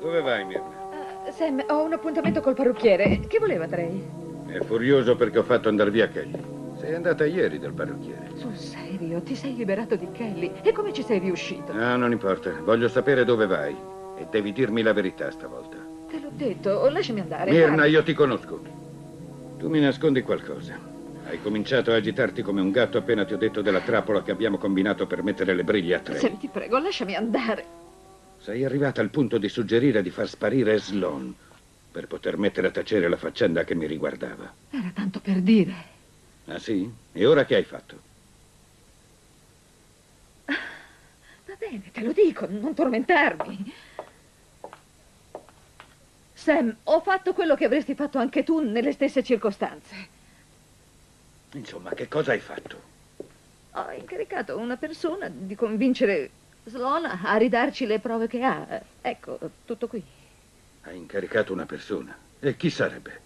Dove vai, Mirna? Uh, Sam, ho un appuntamento col parrucchiere. Che voleva Trey? È furioso perché ho fatto andare via Kelly. Sei andata ieri dal parrucchiere. Sul serio, ti sei liberato di Kelly? E come ci sei riuscito? No, non importa. Voglio sapere dove vai. E devi dirmi la verità stavolta. Te l'ho detto, lasciami andare. Mirna, Guarda. io ti conosco. Tu mi nascondi qualcosa. Hai cominciato a agitarti come un gatto appena ti ho detto della trappola che abbiamo combinato per mettere le briglie a tre. Ti prego, lasciami andare. Sei arrivata al punto di suggerire di far sparire Sloan per poter mettere a tacere la faccenda che mi riguardava. Era tanto per dire. Ah sì? E ora che hai fatto? Va bene, te lo dico, non tormentarmi. Sam, ho fatto quello che avresti fatto anche tu nelle stesse circostanze. Insomma, che cosa hai fatto? Ho incaricato una persona di convincere Sloan a ridarci le prove che ha. Ecco, tutto qui. Hai incaricato una persona. E chi sarebbe?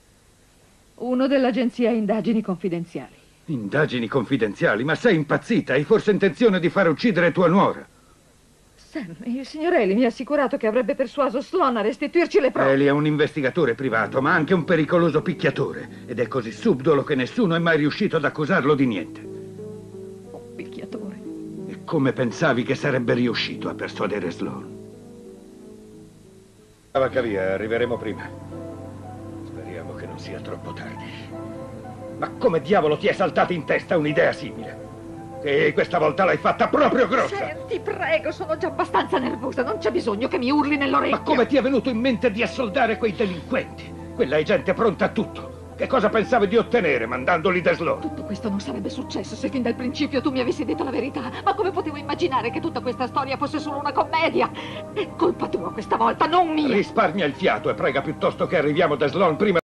Uno dell'agenzia Indagini Confidenziali. Indagini confidenziali, ma sei impazzita? Hai forse intenzione di far uccidere tua nuora? Sam, il signor Eli mi ha assicurato che avrebbe persuaso Sloan a restituirci le prove. Eli è un investigatore privato, ma anche un pericoloso picchiatore. Ed è così subdolo che nessuno è mai riuscito ad accusarlo di niente. Come pensavi che sarebbe riuscito a persuadere Sloan? Vacca via, arriveremo prima. Speriamo che non sia troppo tardi. Ma come diavolo ti è saltata in testa un'idea simile? E questa volta l'hai fatta proprio grossa! Sam, ti prego, sono già abbastanza nervosa. Non c'è bisogno che mi urli nell'orecchio. Ma come ti è venuto in mente di assoldare quei delinquenti? Quella è gente pronta a tutto. Che cosa pensavi di ottenere mandandoli da Sloan? Tutto questo non sarebbe successo se fin dal principio tu mi avessi detto la verità. Ma come potevo immaginare che tutta questa storia fosse solo una commedia? È colpa tua questa volta, non mia. Risparmia il fiato e prega piuttosto che arriviamo da Sloan prima